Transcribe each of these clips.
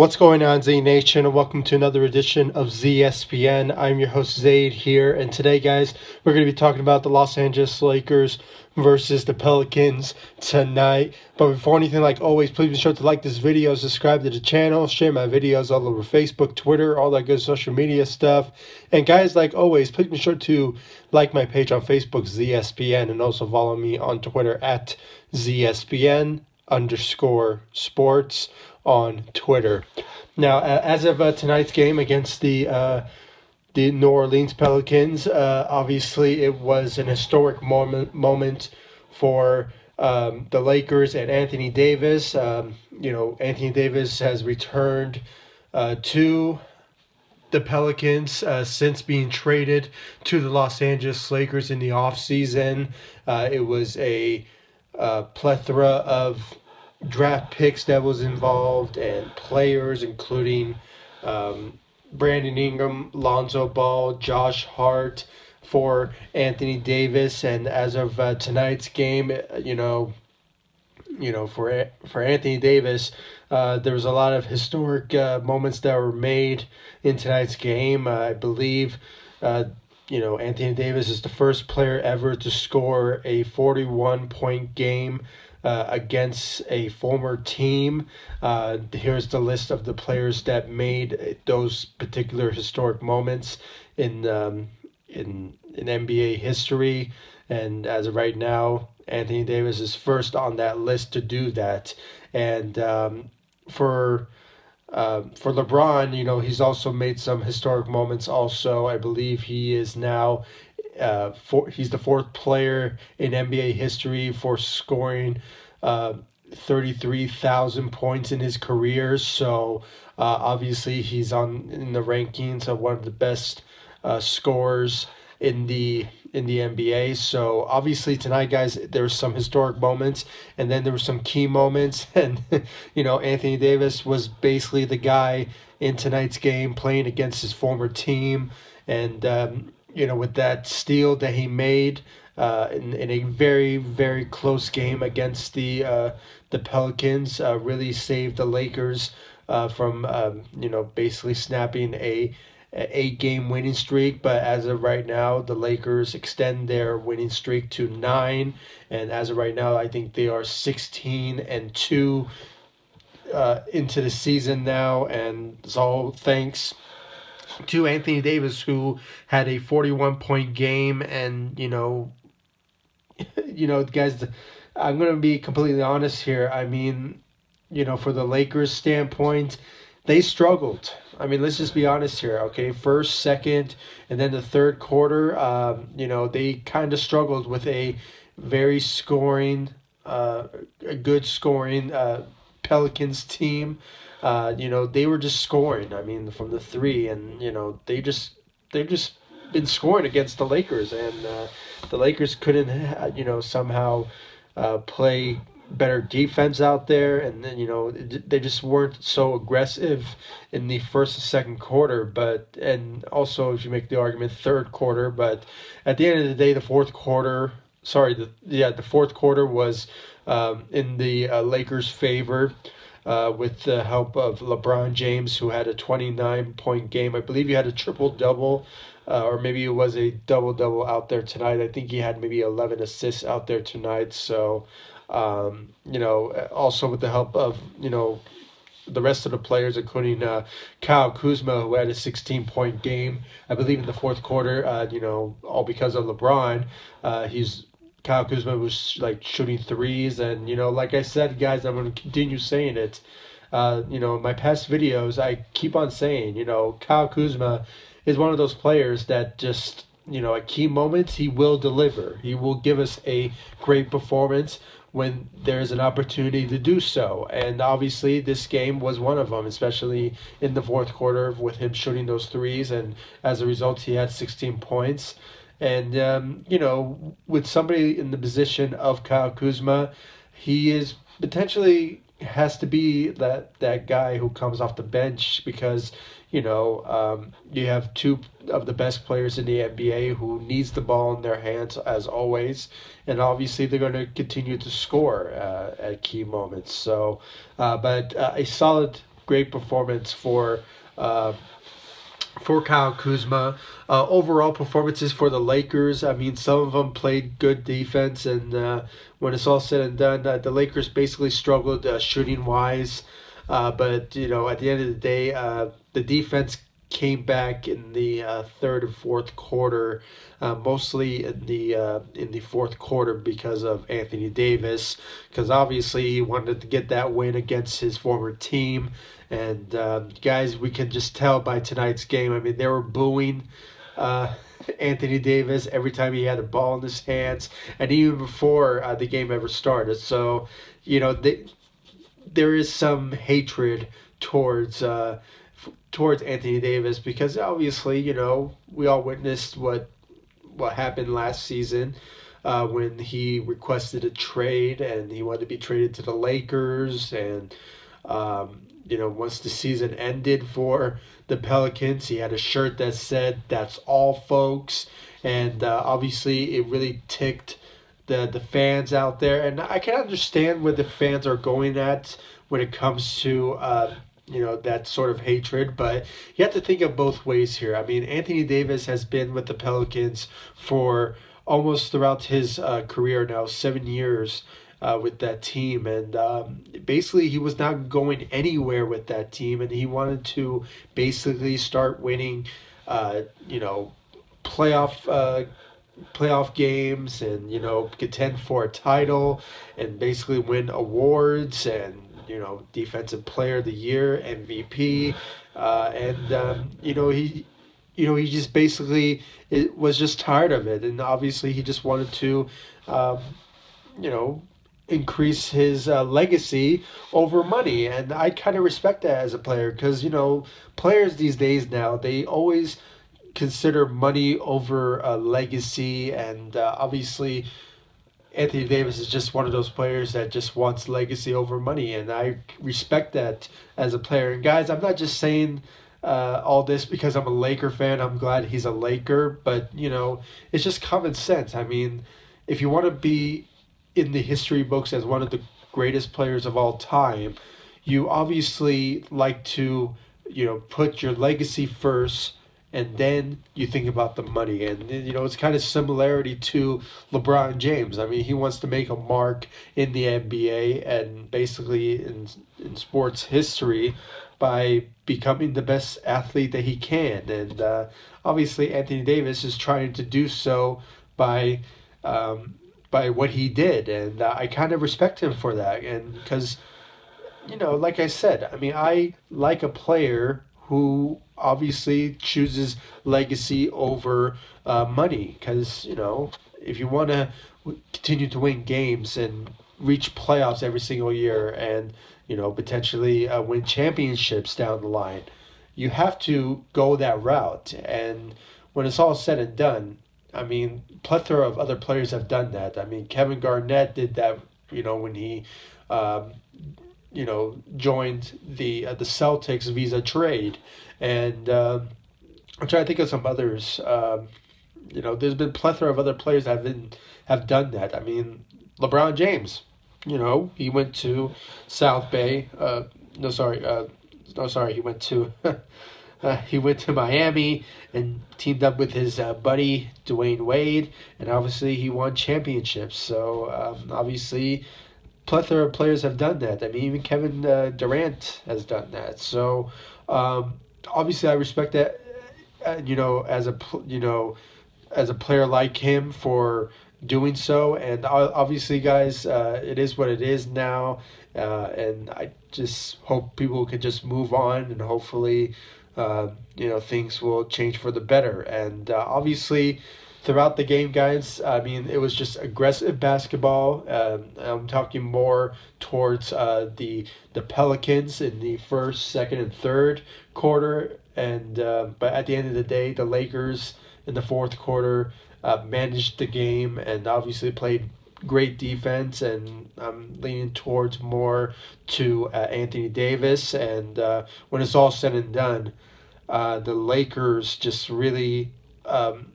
What's going on, Z Nation, and welcome to another edition of ZSPN. I'm your host, Zaid, here, and today, guys, we're going to be talking about the Los Angeles Lakers versus the Pelicans tonight. But before anything, like always, please be sure to like this video, subscribe to the channel, share my videos all over Facebook, Twitter, all that good social media stuff. And guys, like always, please be sure to like my page on Facebook, ZSPN, and also follow me on Twitter at ZSPN underscore sports on Twitter. Now, as of uh, tonight's game against the uh, the New Orleans Pelicans, uh, obviously it was an historic moment moment for um, the Lakers and Anthony Davis. Um, you know, Anthony Davis has returned uh, to the Pelicans uh, since being traded to the Los Angeles Lakers in the offseason. Uh, it was a uh, plethora of draft picks that was involved and players, including um, Brandon Ingram, Lonzo Ball, Josh Hart for Anthony Davis, and as of uh, tonight's game, you know, you know for for Anthony Davis, uh, there was a lot of historic uh, moments that were made in tonight's game. I believe. Uh, you know, Anthony Davis is the first player ever to score a 41 point game uh, against a former team. Uh, here's the list of the players that made those particular historic moments in um, in in NBA history. And as of right now, Anthony Davis is first on that list to do that. And um, for uh, for LeBron, you know, he's also made some historic moments. Also, I believe he is now uh, he's the fourth player in NBA history for scoring uh, 33,000 points in his career. So uh, obviously he's on in the rankings of one of the best uh, scorers in the in the NBA. So obviously tonight, guys, there were some historic moments, and then there were some key moments. And you know, Anthony Davis was basically the guy in tonight's game playing against his former team, and um, you know, with that steal that he made uh, in, in a very very close game against the uh, the Pelicans, uh, really saved the Lakers uh, from um, you know basically snapping a, a eight game winning streak. But as of right now, the Lakers extend their winning streak to nine, and as of right now, I think they are sixteen and two. Uh, into the season now, and it's all thanks to Anthony Davis, who had a 41 point game, and you know, you know, guys, I'm gonna be completely honest here. I mean, you know, for the Lakers' standpoint, they struggled. I mean, let's just be honest here, okay? First, second, and then the third quarter, um, you know, they kind of struggled with a very scoring, uh, a good scoring uh, Pelicans team. Uh, you know, they were just scoring. I mean, from the three, and you know, they just they've just been scoring against the Lakers, and uh, the Lakers couldn't, uh, you know, somehow uh, play better defense out there, and then you know they just weren't so aggressive in the first and second quarter. But and also, if you make the argument, third quarter. But at the end of the day, the fourth quarter, sorry, the yeah, the fourth quarter was um, in the uh, Lakers' favor uh, with the help of LeBron James, who had a 29 point game. I believe he had a triple double, uh, or maybe it was a double double out there tonight. I think he had maybe 11 assists out there tonight. So, um, you know, also with the help of, you know, the rest of the players, including uh, Kyle Kuzma, who had a 16 point game, I believe, in the fourth quarter, uh, you know, all because of LeBron. Uh, he's Kyle Kuzma was like shooting threes, and you know, like I said, guys, I'm gonna continue saying it. Uh, you know, my past videos, I keep on saying, you know, Kyle Kuzma is one of those players that just, you know, at key moments he will deliver. He will give us a great performance when there's an opportunity to do so. And obviously, this game was one of them, especially in the fourth quarter with him shooting those threes. And as a result, he had 16 points. And, um, you know, with somebody in the position of Kyle Kuzma, he is potentially has to be that, that guy who comes off the bench because, you know, um, you have two of the best players in the NBA who needs the ball in their hands as always. And obviously they're going to continue to score uh, at key moments. So, uh, but uh, a solid great performance for. For Kyle Kuzma. Uh, overall performances for the Lakers. I mean, some of them played good defense, and uh, when it's all said and done, uh, the Lakers basically struggled uh, shooting wise. Uh, but you know, at the end of the day, uh, the defense came back in the third and fourth quarter, mostly in the in the fourth quarter because of Anthony Davis, because obviously he wanted to get that win against his former team, and uh, guys, we can just tell by tonight's game. I mean, they were booing. Uh, Anthony Davis every time he had a ball in his hands, and even before uh, the game ever started. So, you know, they, there is some hatred towards towards Anthony Davis because obviously, you know, we all witnessed what what happened last season uh, when he requested a trade and he wanted to be traded to the Lakers and um, you know once the season ended for the Pelicans, he had a shirt that said "That's all, folks," and uh, obviously it really ticked the the fans out there, and I can understand where the fans are going at when it comes to. Uh, you know that sort of hatred but you have to think of both ways here. I mean anthony davis has been with the pelicans for almost throughout his uh, career now seven years uh, with that team. And um, basically he was not going anywhere with that team. And he wanted to basically start winning uh, you know playoff uh, playoff games and you know contend for a title and basically win awards and you know, defensive player of the year, MVP, uh, and um, you know he, you know he just basically it was just tired of it, and obviously he just wanted to, um, you know, increase his uh, legacy over money, and I kind of respect that as a player because you know players these days now they always consider money over uh, legacy, and uh, obviously Anthony Davis is just one of those players that just wants legacy over money, and I respect that as a player. And guys, I'm not just saying uh, all this because I'm a Laker fan. I'm glad he's a Laker, but you know, it's just common sense. I mean, if you want to be in the history books as one of the greatest players of all time, you obviously like to, you know, put your legacy first and then you think about the money and you know it's kind of similarity to LeBron James. I mean, he wants to make a mark in the NBA and basically in in sports history by becoming the best athlete that he can. And uh, obviously, Anthony Davis is trying to do so by um, by what he did, and uh, I kind of respect him for that. And because you know, like I said, I mean, I like a player who obviously chooses legacy over uh, money because you know if you want to continue to win games and reach playoffs every single year and you know potentially uh, win championships down the line you have to go that route and when it's all said and done i mean plethora of other players have done that i mean kevin garnett did that you know when he um, you know, joined the uh, the Celtics visa trade, and uh, I'm trying to think of some others. Um, you know, there's been plethora of other players that have been have done that. I mean, LeBron James. You know, he went to South Bay. Uh, no, sorry. Uh, no, sorry. He went to. Uh, he went to Miami and teamed up with his uh, buddy Dwyane Wade, and obviously he won championships. So um, obviously, plethora of players have done that. I mean, even Kevin uh, Durant has done that. So um, obviously, I respect that. Uh, you know, as a you know, as a player like him for doing so. And obviously, guys, uh, it is what it is now. Uh, and I just hope people can just move on and hopefully, uh, you know, things will change for the better. And uh, obviously, throughout the game, guys. I mean, it was just aggressive basketball. Um, I'm talking more towards uh, the the Pelicans in the first, second, and third quarter, and uh, but at the end of the day, the Lakers in the fourth quarter uh, managed the game and obviously played great defense. And I'm leaning towards more to uh, Anthony Davis. And uh, when it's all said and done, uh, the Lakers just really. Um,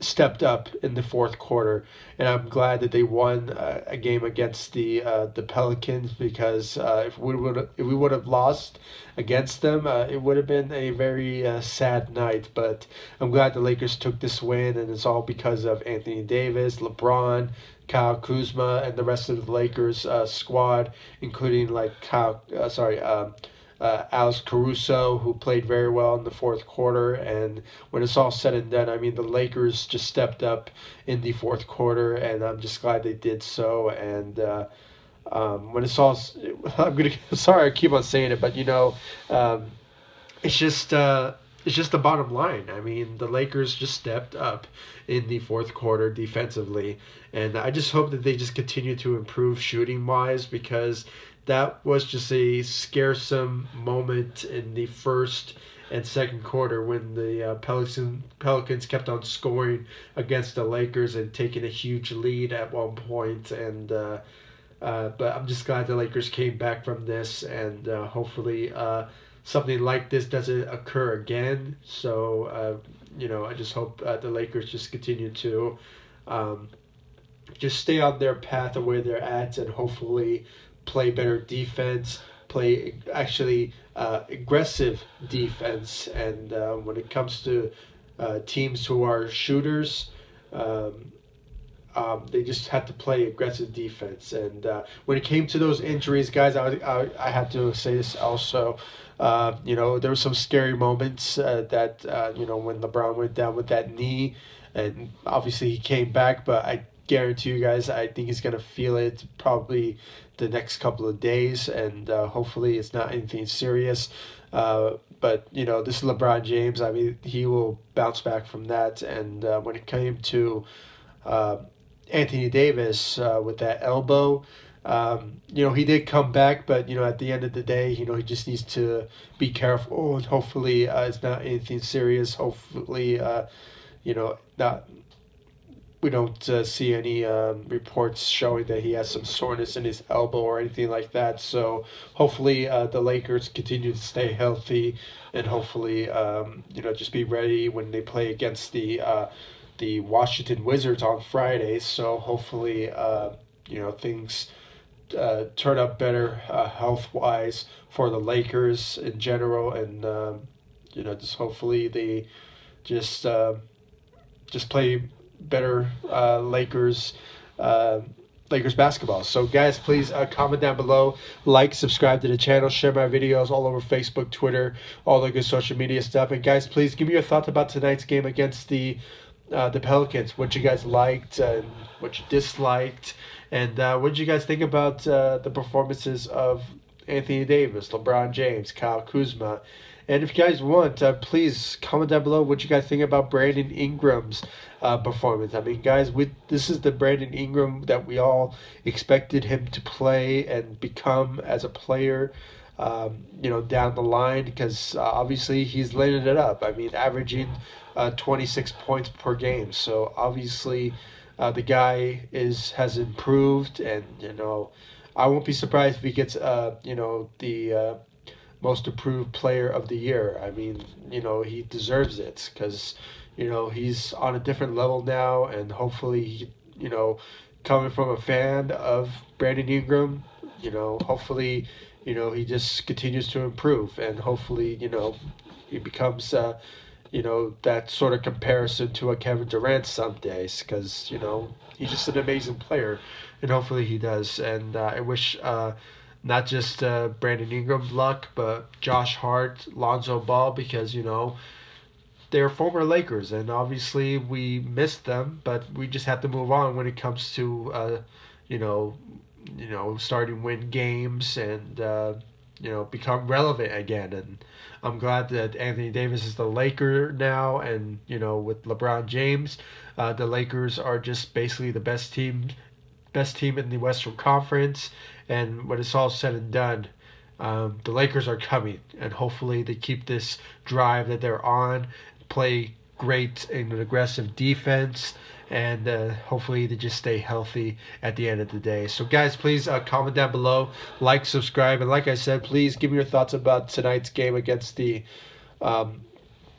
stepped up in the fourth quarter, and I'm glad that they won uh, a game against the uh, the Pelicans because uh, if we would if we would have lost against them, it would have been a very sad night. But I'm glad the Lakers took this win, and it's all because of Anthony Davis, LeBron, Kyle Kuzma, and the rest of the Lakers uh, squad, including like Kyle, sorry. Um, uh, Alex Caruso, who played very well in the fourth quarter. And when it's all said and done, I mean, the Lakers just stepped up in the fourth quarter, and I'm just glad they did so. And uh, um, when it's all, I'm gonna sorry I keep on saying it, but you know, um, it's just. Uh, it's just the bottom line. I mean, the Lakers just stepped up in the fourth quarter defensively, and I just hope that they just continue to improve shooting wise because that was just a scaresome moment in the first and second quarter when the uh, Pelicans, Pelicans kept on scoring against the Lakers and taking a huge lead at one point. And uh, uh, but I'm just glad the Lakers came back from this, and uh, hopefully uh, something like this doesn't occur again. So uh, you know, I just hope the Lakers just continue to. Um, just stay on their path of where they're at, and hopefully play better defense, play actually uh, aggressive defense. And uh, when it comes to uh, teams who are shooters, um, um, they just had to play aggressive defense. And uh, when it came to those injuries, guys, I, I, I had to say this also. Uh, you know, there were some scary moments uh, that, uh, you know, when LeBron went down with that knee, and obviously he came back, but I guarantee you guys, I think he's going to feel it probably the next couple of days, and uh, hopefully it's not anything serious. Uh, but you know, this is LeBron James. I mean, he will bounce back from that. And uh, when it came to Anthony Davis with that elbow, um, you know, he did come back, but you know, at the end of the day, you know, he just needs to be careful. And hopefully, uh, it's not anything serious. Hopefully, you know, not we don't uh, see any um, reports showing that he has some soreness in his elbow or anything like that. So hopefully uh, the Lakers continue to stay healthy and hopefully um, you know just be ready when they play against the uh, the Washington Wizards on Friday. So hopefully uh, you know things. Uh, turn up better uh, health wise for the Lakers in general, and um, you know, just hopefully they just just play better uh, Lakers. Uh, Lakers basketball. So, guys, please uh, comment down below, like, subscribe to the channel, share my videos all over Facebook, Twitter, all the good social media stuff. And, guys, please give me your thoughts about tonight's game against the uh, the Pelicans. What you guys liked, and what you disliked, and uh, what did you guys think about uh, the performances of Anthony Davis, LeBron James, Kyle Kuzma. And if you guys want, uh, please comment down below what you guys think about Brandon Ingram's uh, performance. I mean, guys, with this is the Brandon Ingram that we all expected him to play and become as a player. Um, you know, down the line because uh, obviously he's laying it up. I mean, averaging uh, 26 points per game. So obviously, uh, the guy is has improved, and you know, I won't be surprised if he gets uh, you know the uh, most improved player of the year. I mean, you know, he deserves it because you know he's on a different level now, and hopefully, you know, coming from a fan of Brandon Ingram, you know, hopefully, you know, he just continues to improve, and hopefully, you know, he becomes. Uh, you know that sort of comparison to a Kevin Durant some days because you know he's just an amazing player and hopefully he does. And uh, I wish uh, not just uh, Brandon Ingram luck, but Josh Hart, Lonzo Ball, because you know they're former Lakers, and obviously we missed them, but we just have to move on when it comes to uh, you know, you know, starting win games and uh, you know become relevant again. And I'm glad that Anthony Davis is the Laker now, and you know with LeBron James, uh, the Lakers are just basically the best team best team in the Western Conference. And when it's all said and done, um, the Lakers are coming, and hopefully they keep this drive that they're on, play great and aggressive defense, and uh, hopefully they just stay healthy at the end of the day. So, guys, please uh, comment down below, like, subscribe, and like I said, please give me your thoughts about tonight's game against the um,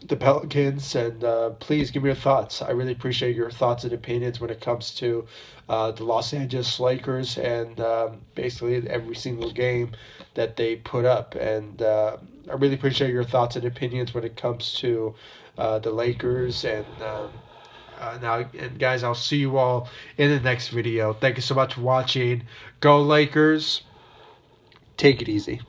the Pelicans, and uh, please give me your thoughts. I really appreciate your thoughts and opinions when it comes to uh, the Los Angeles Lakers and um, basically every single game that they put up. And uh, I really appreciate your thoughts and opinions when it comes to uh, the Lakers. And um, uh, now, and guys, I'll see you all in the next video. Thank you so much for watching. Go Lakers. Take it easy.